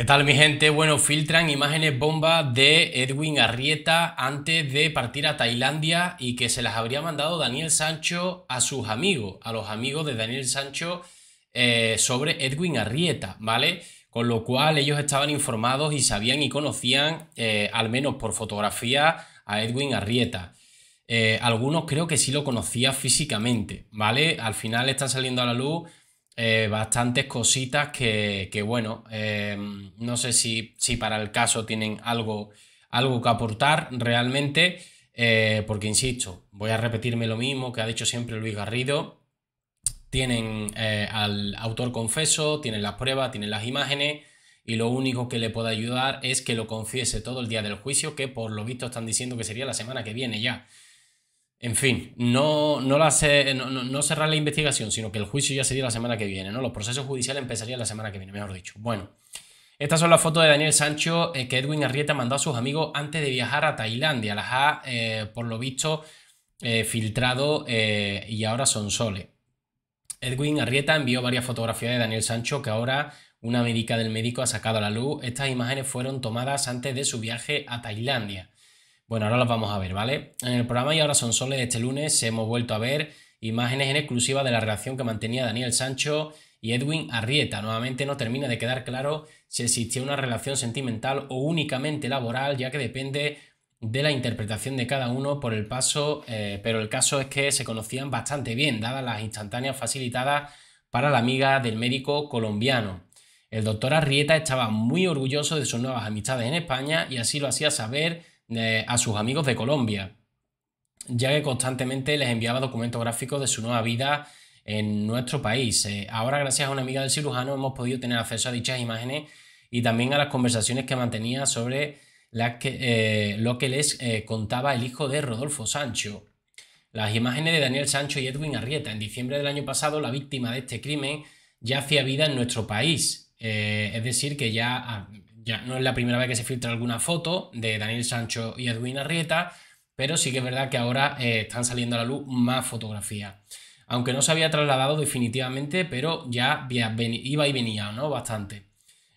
¿Qué tal mi gente? Bueno, filtran imágenes bomba de Edwin Arrieta antes de partir a Tailandia y que se las habría mandado Daniel Sancho a sus amigos, a los amigos de Daniel Sancho eh, sobre Edwin Arrieta, ¿vale? Con lo cual ellos estaban informados y sabían y conocían, eh, al menos por fotografía, a Edwin Arrieta. Eh, algunos creo que sí lo conocía físicamente, ¿vale? Al final están saliendo a la luz eh, bastantes cositas que, bueno, em, no sé si, si, para el caso tienen algo, algo que aportar realmente, eh, porque insisto, voy a repetirme lo mismo que ha dicho siempre Luis Garrido. Tienen al autor confeso, tienen las pruebas, tienen las imágenes y lo único que le puede ayudar es que lo confiese todo el día del juicio, que por lo visto están diciendo que sería la semana que viene ya. En fin, no, no, la cerrar la investigación, sino que el juicio ya sería la semana que viene, ¿no? Los procesos judiciales empezarían la semana que viene, mejor dicho. Bueno, estas son las fotos de Daniel Sancho eh, que Edwin Arrieta mandó a sus amigos antes de viajar a Tailandia. Las ha, eh, por lo visto, eh, filtrado y ahora son soles. Edwin Arrieta envió varias fotografías de Daniel Sancho que ahora una médica del médico ha sacado a la luz. Estas imágenes fueron tomadas antes de su viaje a Tailandia. Bueno, ahora las vamos a ver, ¿vale? En el programa Y ahora son soles de este lunes hemos vuelto a ver imágenes en exclusiva de la relación que mantenía Daniel Sancho y Edwin Arrieta. Nuevamente no termina de quedar claro si existía una relación sentimental o únicamente laboral, ya que depende de la interpretación de cada uno por el paso, eh, pero el caso es que se conocían bastante bien, dadas las instantáneas facilitadas para la amiga del médico colombiano. El doctor Arrieta estaba muy orgulloso de sus nuevas amistades en España y así lo hacía saber a sus amigos de Colombia, ya que constantemente les enviaba documentos gráficos de su nueva vida en nuestro país. Eh, ahora, gracias a una amiga del cirujano, hemos podido tener acceso a dichas imágenes y también a las conversaciones que mantenía sobre eh, lo que les eh, contaba el hijo de Rodolfo Sancho. Las imágenes de Daniel Sancho y Edwin Arrieta. En diciembre del año pasado, la víctima de este crimen ya hacía vida en nuestro país. es decir, que ya ah, ya no es la primera vez que se filtra alguna foto de Daniel Sancho y Edwin Arrieta, pero sí que es verdad que ahora eh, están saliendo a la luz más fotografías. Aunque no se había trasladado definitivamente, pero ya iba y venía, ¿no? Bastante.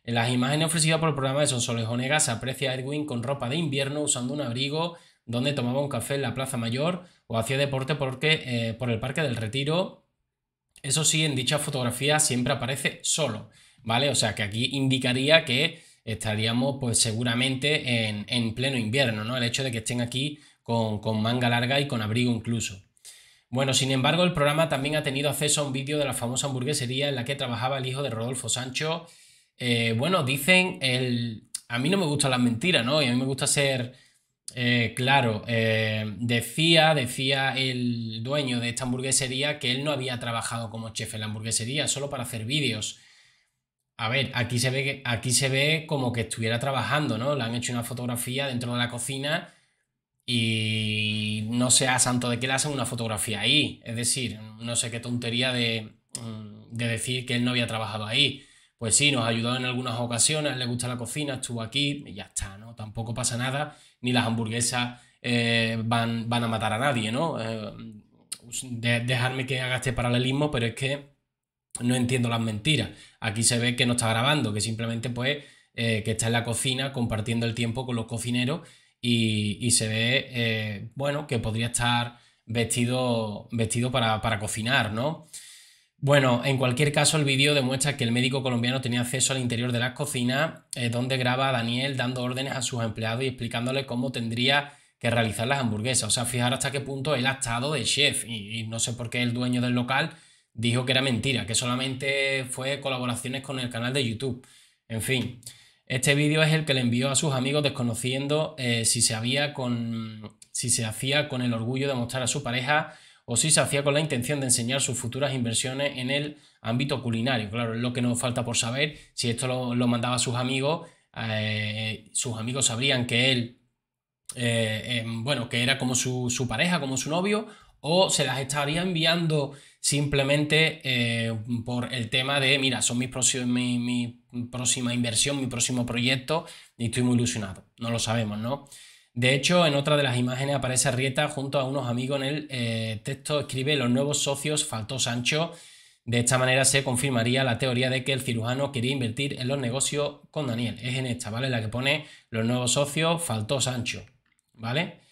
En las imágenes ofrecidas por el programa de Sonsoles Onega se aprecia a Edwin con ropa de invierno usando un abrigo donde tomaba un café en la Plaza Mayor o hacía deporte porque, eh, por el Parque del Retiro. Eso sí, en dicha fotografía siempre aparece solo, ¿vale? O sea que aquí indicaría que estaríamos pues seguramente en, pleno invierno, ¿no? El hecho de que estén aquí con, manga larga y con abrigo incluso. Bueno, sin embargo, el programa también ha tenido acceso a un vídeo de la famosa hamburguesería en la que trabajaba el hijo de Rodolfo Sancho. Eh, bueno, dicen el... A mí no me gustan las mentiras, ¿no? Y a mí me gusta ser eh, claro. Eh, decía, decía el dueño de esta hamburguesería que él no había trabajado como chef en la hamburguesería, solo para hacer vídeos. A ver, aquí se ve, aquí se ve como que estuviera trabajando, ¿no? Le han hecho una fotografía dentro de la cocina y no sé a santo de que le hacen una fotografía ahí. Es decir, no sé qué tontería de, mm, de decir que él no había trabajado ahí. Pues sí, nos ayudó en algunas ocasiones, le gusta la cocina, estuvo aquí y ya está, ¿no? Tampoco pasa nada, ni las hamburguesas eh, van, van, a matar a nadie, ¿no? Eh, dejarme que haga este paralelismo, pero es que no entiendo las mentiras. Aquí se ve que no está grabando, que simplemente pues eh, que está en la cocina compartiendo el tiempo con los cocineros y, se ve, eh, bueno, que podría estar vestido, vestido para, cocinar, ¿no? Bueno, en cualquier caso el vídeo demuestra que el médico colombiano tenía acceso al interior de las cocinas, eh, donde graba a Daniel dando órdenes a sus empleados y explicándole cómo tendría que realizar las hamburguesas. O sea, fijar hasta qué punto él ha estado de chef y no sé por qué el dueño del local dijo que era mentira, que solamente fue colaboraciones con el canal de YouTube. En fin, este vídeo es el que le envió a sus amigos desconociendo eh, si, se había con, si se hacía con el orgullo de mostrar a su pareja o si se hacía con la intención de enseñar sus futuras inversiones en el ámbito culinario. Claro, es lo que nos falta por saber. Si esto lo, mandaba a sus amigos, eh, sus amigos sabrían que él, eh, em, bueno, que era como su, su pareja, como su novio, o se las estaría enviando simplemente eh, por el tema de, mira, son mi, mi, próxima inversión, mi próximo proyecto y estoy muy ilusionado. No lo sabemos, ¿no? De hecho, en otra de las imágenes aparece Rieta junto a unos amigos en el eh, texto, escribe los nuevos socios, faltó Sancho. De esta manera se confirmaría la teoría de que el cirujano quería invertir en los negocios con Daniel. Es en esta, ¿vale? La que pone los nuevos socios, faltó Sancho, ¿vale?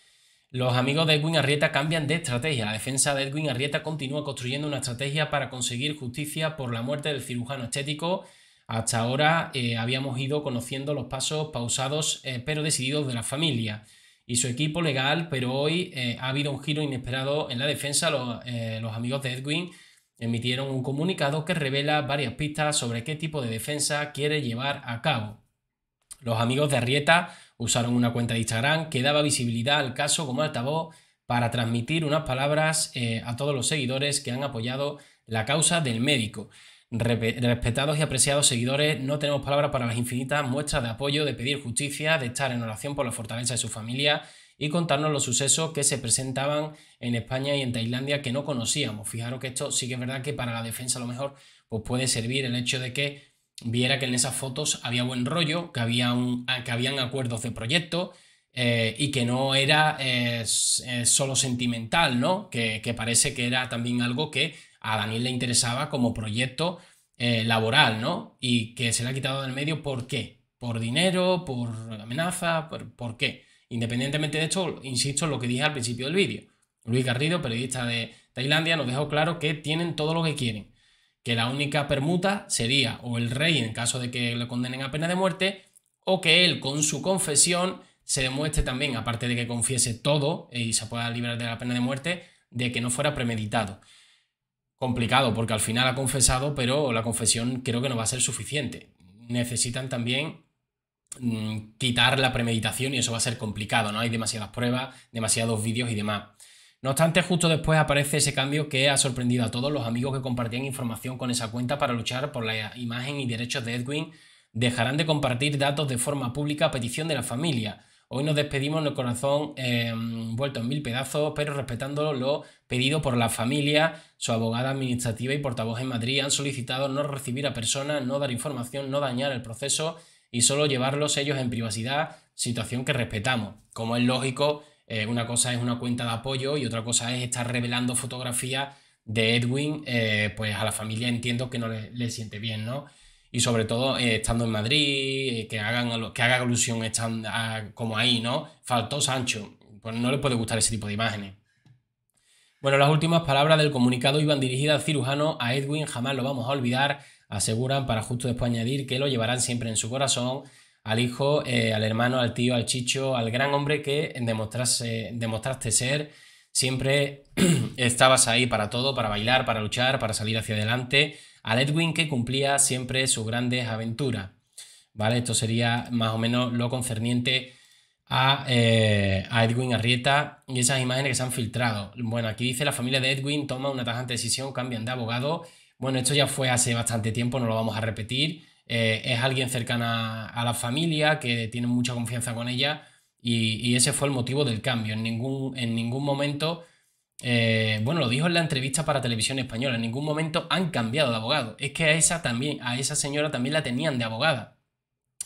Los amigos de Edwin Arrieta cambian de estrategia. La defensa de Edwin Arrieta continúa construyendo una estrategia para conseguir justicia por la muerte del cirujano estético. Hasta ahora eh, habíamos ido conociendo los pasos pausados eh, pero decididos de la familia y su equipo legal, pero hoy eh, ha habido un giro inesperado en la defensa. Los, los amigos de Edwin emitieron un comunicado que revela varias pistas sobre qué tipo de defensa quiere llevar a cabo. Los amigos de Arrieta usaron una cuenta de Instagram que daba visibilidad al caso como altavoz para transmitir unas palabras eh, a todos los seguidores que han apoyado la causa del médico. Respetados y apreciados seguidores, no tenemos palabras para las infinitas muestras de apoyo, de pedir justicia, de estar en oración por la fortaleza de su familia y contarnos los sucesos que se presentaban en España y en Tailandia que no conocíamos. Fijaros que esto sí que es verdad que para la defensa a lo mejor pues puede servir el hecho de que viera que en esas fotos había buen rollo, que, había un, que habían acuerdos de proyecto eh, y que no era eh, solo sentimental, ¿no? Que, parece que era también algo que a Daniel le interesaba como proyecto eh, laboral, ¿no? Y que se le ha quitado del medio, ¿por qué? ¿Por dinero? ¿Por amenaza? por qué? Independientemente de esto, insisto en lo que dije al principio del vídeo. Luis Garrido, periodista de Tailandia, nos dejó claro que tienen todo lo que quieren. Que la única permuta sería o el rey en caso de que le condenen a pena de muerte, o que él con su confesión se demuestre también, aparte de que confiese todo y se pueda librar de la pena de muerte, de que no fuera premeditado. Complicado, porque al final ha confesado, pero la confesión creo que no va a ser suficiente. Necesitan también Mm, quitar la premeditación y eso va a ser complicado, ¿no? Hay demasiadas pruebas, demasiados vídeos y demás. No obstante, justo después aparece ese cambio que ha sorprendido a todos los amigos que compartían información con esa cuenta para luchar por la imagen y derechos de Edwin. Dejarán de compartir datos de forma pública a petición de la familia. Hoy nos despedimos en el corazón eh, vuelto en mil pedazos, pero respetando lo pedido por la familia. Su abogada administrativa y portavoz en Madrid han solicitado no recibir a personas, no dar información, no dañar el proceso y solo llevarlos ellos en privacidad, situación que respetamos. Como es lógico, eh, una cosa es una cuenta de apoyo y otra cosa es estar revelando fotografías de Edwin, eh, pues a la familia entiendo que no le, siente bien, ¿no? Y sobre todo eh, estando en Madrid, que, hagan, que haga alusión estando, como ahí, ¿no? Faltó Sancho, pues no le puede gustar ese tipo de imágenes. Bueno, las últimas palabras del comunicado iban dirigidas al cirujano, a Edwin, jamás lo vamos a olvidar aseguran, para justo después añadir, que lo llevarán siempre en su corazón al hijo, eh, al hermano, al tío, al chicho, al gran hombre que demostraste ser. Siempre estabas ahí para todo, para bailar, para luchar, para salir hacia adelante. Al Edwin que cumplía siempre sus grandes aventuras. ¿Vale? Esto sería más o menos lo concerniente a, eh, a, Edwin Arrieta y esas imágenes que se han filtrado. Bueno, aquí dice la familia de Edwin toma una tajante decisión, cambian de abogado bueno, esto ya fue hace bastante tiempo, no lo vamos a repetir. Eh, es alguien cercana a la familia, que tiene mucha confianza con ella y, ese fue el motivo del cambio. En ningún, en ningún momento, eh, bueno, lo dijo en la entrevista para Televisión Española, en ningún momento han cambiado de abogado. Es que a esa, también, a esa señora también la tenían de abogada.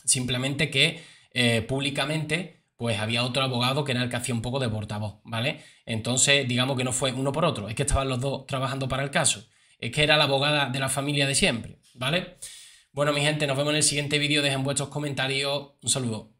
Simplemente que eh, públicamente pues había otro abogado que era el que hacía un poco de portavoz, ¿vale? Entonces, digamos que no fue uno por otro, es que estaban los dos trabajando para el caso es que era la abogada de la familia de siempre, ¿vale? Bueno, mi gente, nos vemos en el siguiente vídeo. Dejen vuestros comentarios. Un saludo.